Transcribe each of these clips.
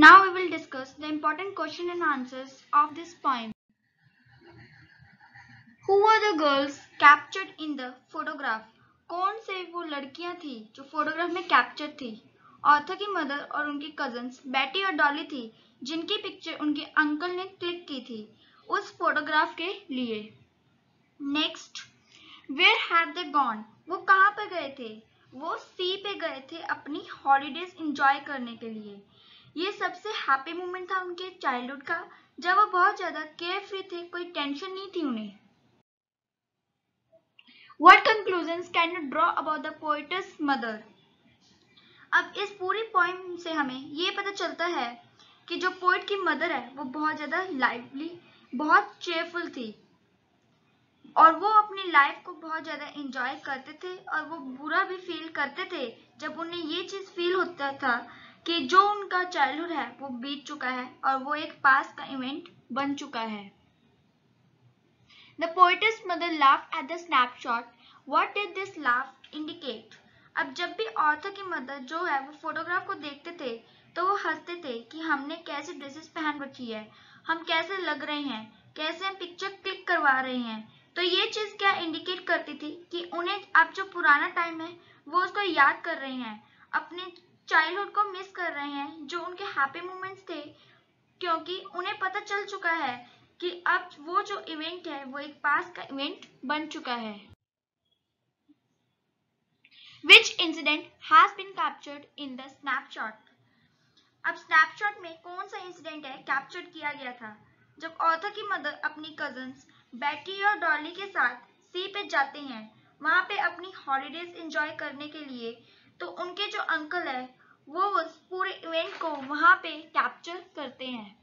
Now we will discuss the important question and answers of this poem. Who were the girls captured in the photograph? कौन से वो लड़कियाँ थी जो photograph में कैप्चर थी? ऑथर की मदर और उनकी कजन्स बेटी और डॉली थी, जिनकी पिक्चर उनके अंकल ने क्लिक की थी उस फोटोग्राफ के लिए। Next where had they gone वो कहाँ पे गए थे? वो सी पे गए थे अपनी हॉलीडेज इंजॉय करने के लिए। ये सबसे हैप्पी मोमेंट था उनके चाइल्डहुड का, जब वो बहुत ज़्यादा केयर फ्री थे, कोई टेंशन नहीं थी उन्हें What conclusions can you draw about the poetess mother? अब इस पूरी पोइम से हमें ये पता चलता है कि जो पोइट की मदर है, वो बहुत ज़्यादा लाइवली बहुत चेयरफुल थी और वो अपनी लाइफ को बहुत ज़्यादा इंजॉय करते थे और वो बुरा भी फील करते थे, जब उन्हें ये चीज़ फील होता था कि जो उनका चाइल्डहुड है, वो बीत चुका है और वो एक पास का इवेंट बन चुका है। The poet's mother laugh at the snapshot what did this laugh indicate अब जब भी ऑथर की मदर जो है, वो फोटोग्राफ को देखते थे तो वो हँसते थे कि हमने कैसे ड्रेसेस पहन रखी है, हम कैसे लग रहे हैं, कैसे हम पिक्चर क्लिक करवा रहे हैं। तो ये चीज़ क्या इंडिकेट करती थी कि उन्हें अब जो पुराना टाइम है, वो उसको याद कर रहे हैं, अपने चाइल्डहुड को मिस कर रहे हैं, जो उनके हैप्पी मोमेंट्स थे, क्योंकि उन्हें पता चल चुका है कि अब वो जो इवेंट है, वो एक पास का इवेंट बन चुका है Which incident has been captured in the snapshot? अब स्नैपशॉट में कौन सा इंसिडेंट है कैप्चर किया गया था जब ऑथर की मदर अपनी कजन्स बैटी और डॉली के साथ सी पे जाते हैं, वहाँ पे अपनी हॉलीडेज एंजॉय करने के लिए तो उनके जो अंकल है, वो उस पूरे इवेंट को वहाँ पे कैप्चर करते हैं।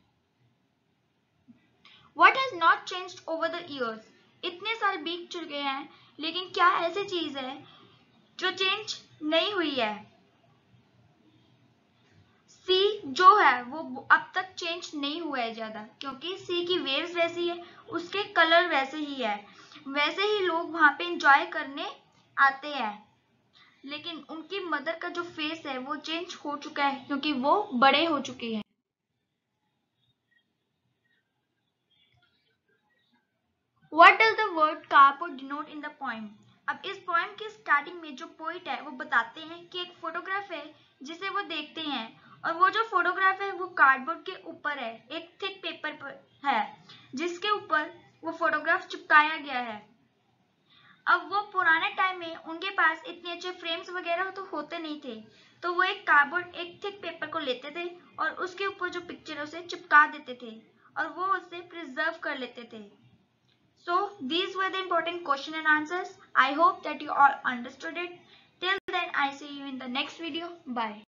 What has not change over the years इतने साल बीत चुके हैं, लेकिन क्या ऐसी चीज़ है जो चेंज नहीं हुई है? सी जो है, वो अब तक चेंज नहीं हुआ है ज़्यादा, क्योंकि सी की वेव्स वैसी है, उसके कलर वैसे ही है। वैसे ही लोग वहाँ पे एंजॉय करने आते हैं। लेकिन उनकी मदर का जो फेस है, वो चेंज हो चुका है, क्योंकि वो बड़े हो चुके हैं What does the word cardboard denote in the poem? अब इस पोएम की स्टार्टिंग में जो पोइट है, वो बताते हैं कि एक फोटोग्राफ है, जिसे वो देखते हैं, और वो जो फोटोग्राफ है, वो कार्डबोर्ड के ऊपर है, एक थिक पेपर पर है, जिसके ऊपर वो फोटोग्राफ चिपकाया गया है अब वो पुराने टाइम में उनके पास इतने अच्छे फ्रेम्स वगैरह तो होते नहीं थे। तो वो एक कार्डबोर्ड एक थिक पेपर को लेते थे और उसके ऊपर जो पिक्चर उसे चिपका देते थे और वो उसे प्रिजर्व कर लेते थे। So these were the important question and answers I hope that you all understood it till then I see you in the next video bye